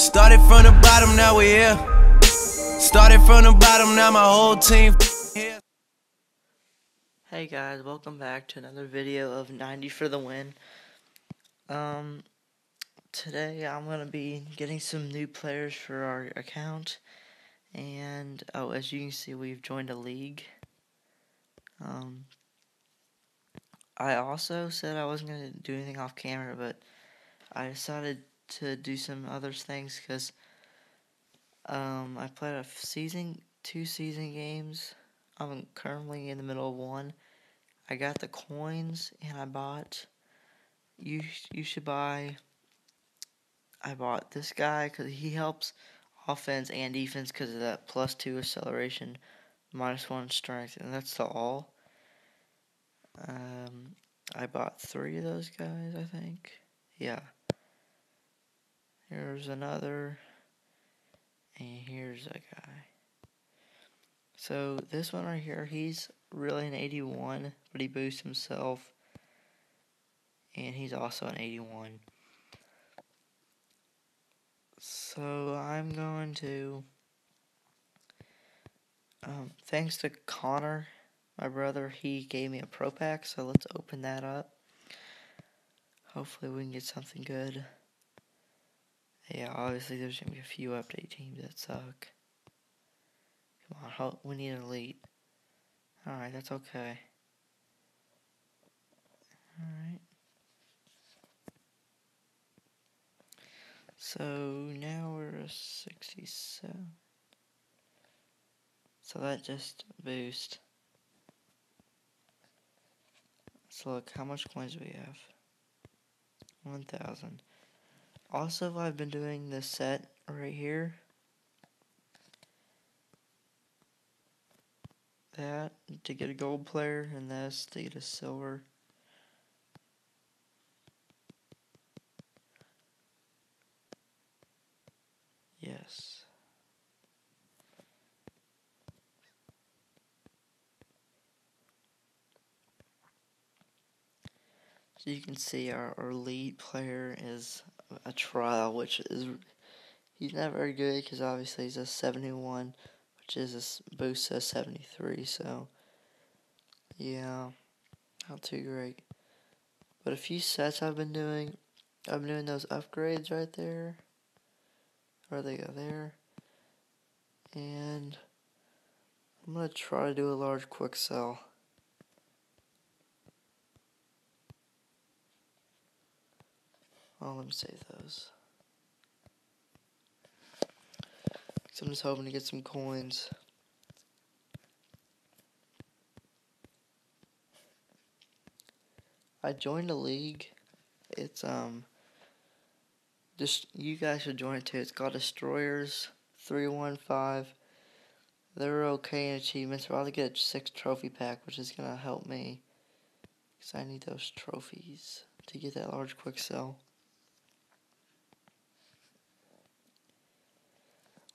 Started from the bottom, now we here. Started from the bottom, now my whole team here. Hey guys, welcome back to another video of 90 for the win. Um, today I'm to be getting some new players for our account. And, oh, as you can see, we've joined a league. Um, I also said I wasn't to do anything off camera, but I decided to do some other things because um, I played a season, two season games. I'm currently in the middle of one. I got the coins and I bought. You you should buy. I bought this guy because he helps offense and defense because of that plus two acceleration, minus one strength, and that's the all. Um, I bought three of those guys. I think. Yeah. Here's another. And here's a guy. So this one right here, he's really an 81, but he boosts himself. And he's also an 81. So I'm going to, um, thanks to Connor, my brother, he gave me a pro pack, so let's open that up. Hopefully we can get something good. Yeah, obviously there's to be a few update teams that suck. Come on, we need an elite. Alright, that's okay. Alright. So now we're a 67. So that just boost. So look, how much coins do we have? 1,000. Also, I've been doing this set right here. That to get a gold player, and this to get a silver. Yes. So you can see our, our lead player is a trial, which is he's not very good because obviously he's a 71, which is a boost of 73. So yeah, not too great. But a few sets I've been doing, I'm doing those upgrades right there. Where they go there, and I'm gonna try to do a large quick sell. Oh, let me save those. I'm just hoping to get some coins. I joined a league. It's um just you guys should join it too. It's called Destroyers three one five. They're okay in achievements. We're about to get a six trophy pack, which is gonna help me. Cause I need those trophies to get that large quick sell.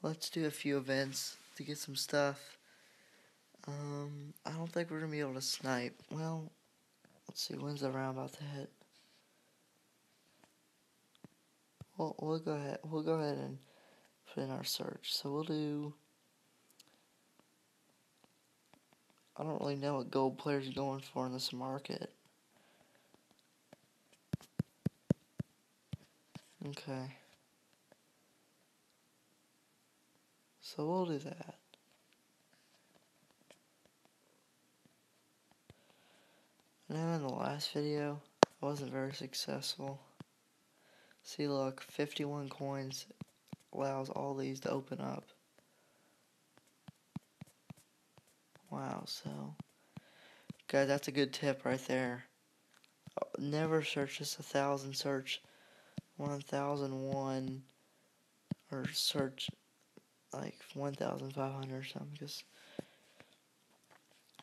Let's do a few events to get some stuff. Um, I don't think we're gonna be able to snipe. Well, let's see, when's the round about to hit? Well, we'll go ahead. We'll go ahead and put in our search. So we'll do. I don't really know what gold players are going for in this market. Okay. So we'll do that. Now in the last video, I wasn't very successful. See look, 51 coins allows all these to open up. Wow, so guys, that's a good tip right there. Never search just a thousand, search 1001 or search like 1,500 or something. Just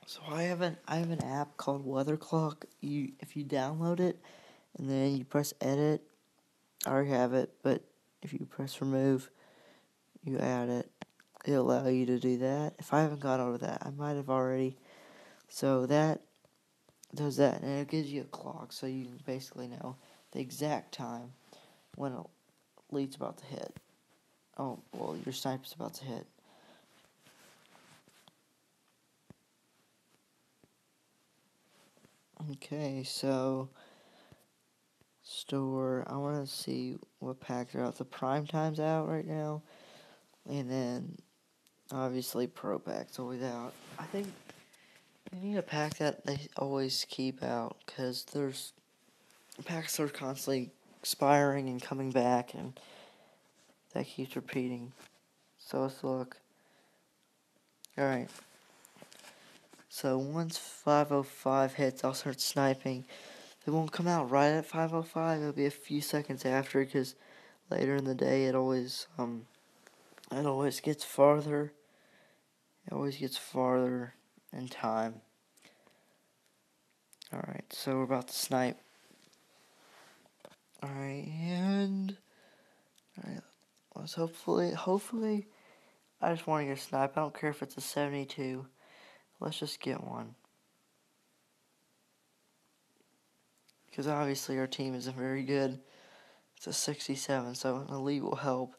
so I have an I have an app called Weather Clock. You if you download it and then you press edit, I already have it. But if you press remove, you add it. It'll allow you to do that. If I haven't got over that, I might have already. So that does that, and it gives you a clock, so you can basically know the exact time when a lead's about to hit. Oh, well, your sniper's about to hit. Okay, so store. I want to see what packs are out. The prime time's out right now, and then obviously pro packs always out. I think you need a pack that they always keep out because there's packs are constantly expiring and coming back, and that keeps repeating. So let's look. All right. So once 505 hits, I'll start sniping. It won't come out right at 505. It'll be a few seconds after because later in the day it always um it always gets farther. It always gets farther in time. Alright, so we're about to snipe. Alright, and alright, hopefully hopefully I just want to get a snipe. I don't care if it's a 72. Let's just get one. Because obviously our team isn't very good. It's a 67, so an elite will help.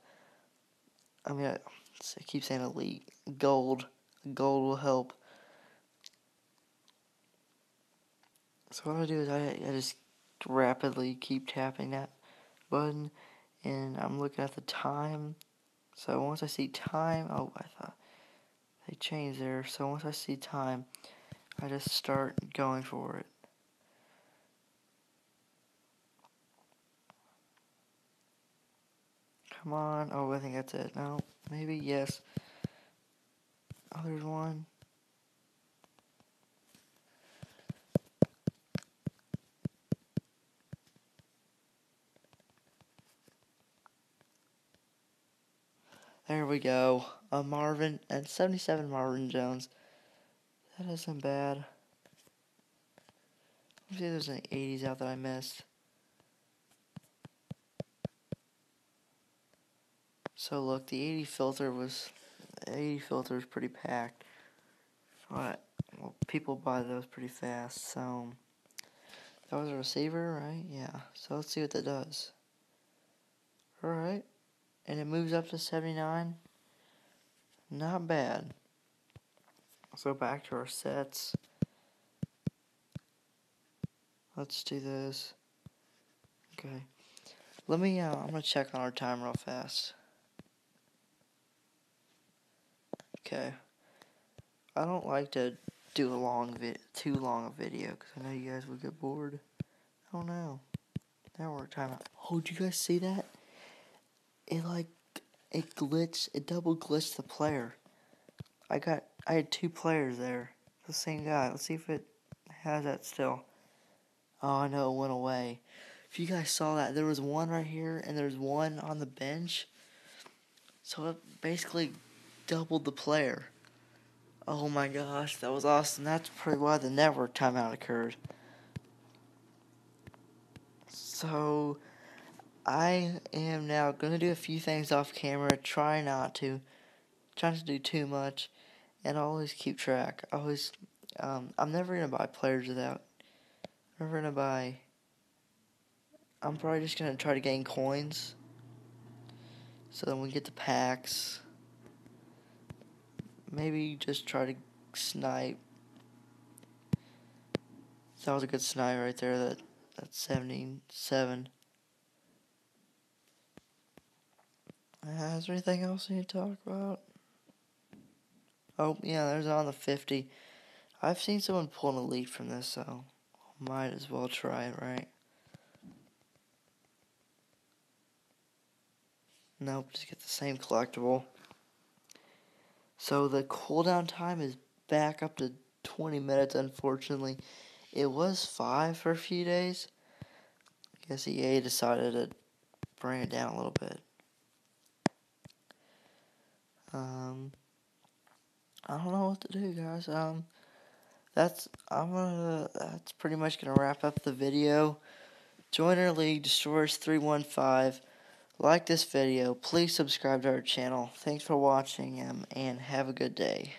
I mean, I, I keep saying elite. Gold. Gold will help. So what I do is I, I just rapidly keep tapping that button and I'm looking at the time. So once I see time, oh, I thought they changed there. So once I see time, I just start going for it. Come on. Oh, I think that's it. No, maybe yes. Oh, there's one. There we go. A Marvin and 77 Marvin Jones. That isn't bad. Let's see if there's any 80s out that I missed. So look, the 80 filter was, the 80 filter is pretty packed. But well, people buy those pretty fast. So that was a receiver, right? Yeah. So let's see what that does. All right and it moves up to 79. Not bad. So back to our sets. Let's do this. Okay. Let me, uh, I'm going to check on our time real fast. Okay. I don't like to do a long vid, too long a video, because I know you guys would get bored. I don't know. Network timeout. Oh, did you guys see that? It like it glitched it double glitched the player. I got I had two players there. The same guy. Let's see if it has that still. Oh know it went away. If you guys saw that, there was one right here and there's one on the bench. So it basically doubled the player. Oh my gosh, that was awesome. That's probably why the network timeout occurred. So I am now going to do a few things off camera, try not to, try not to do too much, and always keep track. I always, um, I'm never going to buy players without, I'm never to buy, I'm probably just going to try to gain coins, so then we get the packs, maybe just try to snipe, that was a good snipe right there, that, that's 77. Uh, is there anything else you need to talk about? Oh, yeah, there's on the 50. I've seen someone pull an elite from this, so might as well try it, right? Nope, just get the same collectible. So the cooldown time is back up to 20 minutes, unfortunately. It was 5 for a few days. I guess EA decided to bring it down a little bit. Um, I don't know what to do, guys. Um, that's I'm gonna. That's pretty much gonna wrap up the video. Join our league, Destroyers three one five. Like this video. Please subscribe to our channel. Thanks for watching, um, and have a good day.